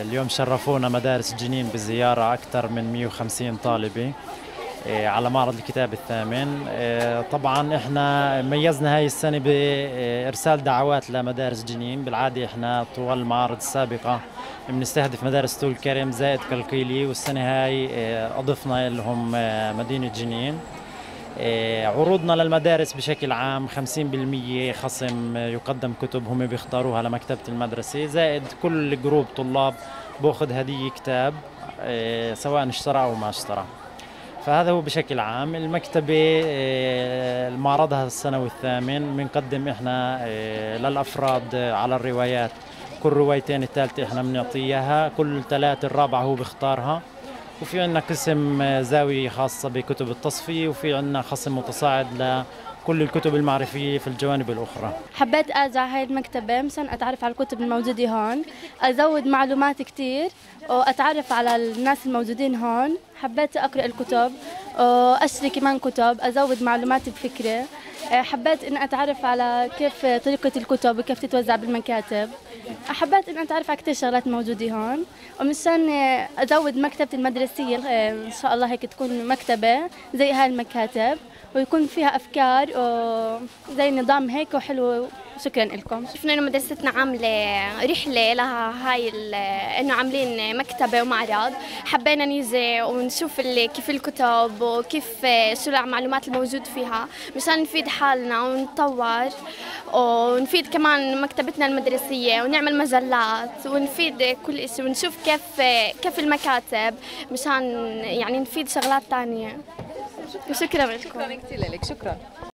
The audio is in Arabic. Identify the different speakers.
Speaker 1: اليوم شرفونا مدارس جنين بزيارة أكثر من 150 طالبة إيه، على معرض الكتاب الثامن. إيه، طبعا إحنا ميزنا هاي السنة بإرسال دعوات لمدارس جنين. بالعادة إحنا طوال المعارض السابقة بنستهدف مدارس طول كرم زائد قلقيلي والسنة هاي إيه، أضفنا لهم مدينة جنين. عروضنا للمدارس بشكل عام 50% خصم يقدم كتب هم بيختاروها لمكتبة المدرسة. زائد كل جروب طلاب بأخذ هدية كتاب سواء اشترى أو ما اشترى. فهذا هو بشكل عام. المكتبة معرضها السنوي الثامن. بنقدم إحنا للأفراد على الروايات. كل روايتين الثالثة إحنا بنعطيها. كل ثلاثة الرابعة هو بيختارها. وفي عندنا قسم زاوية خاصة بكتب التصفية وفي عندنا خصم متصاعد لكل الكتب المعرفية في الجوانب الأخرى.
Speaker 2: حبيت أرجع هاي المكتبة مشان أتعرف على الكتب الموجودة هون أزود معلومات كتير وأتعرف على الناس الموجودين هون. حبيت أقرأ الكتب وأشتري كمان كتب أزود معلوماتي بفكرة حبيت أن أتعرف على كيف طريقة الكتب وكيف تتوزع بالمكاتب. حبيت أن أتعرف على كثير شغلات موجودة هون. ومشان أزود مكتبتي المدرسية إن شاء الله هيك تكون مكتبة زي هاي المكاتب ويكون فيها أفكار وزي نظام هيك وحلو شكرا لكم.
Speaker 3: شفنا إنه مدرستنا عاملة رحلة لها هاي إنه عاملين مكتبه ومعرض. حبينا نيجي ونشوف كيف الكتب وكيف شو المعلومات الموجود فيها مشان نفيد حالنا ونتطور. ونفيد كمان مكتبتنا المدرسية ونعمل مجلات ونفيد كل شيء ونشوف كيف كيف المكاتب مشان يعني نفيد شغلات ثانية وشكرا لكم.
Speaker 4: شكرا كثير لك. شكرا.